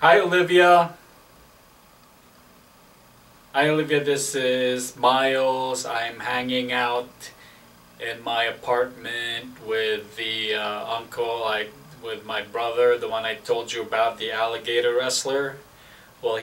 Hi Olivia. Hi Olivia, this is Miles. I'm hanging out in my apartment with the uh, uncle, I, with my brother, the one I told you about, the alligator wrestler. Well.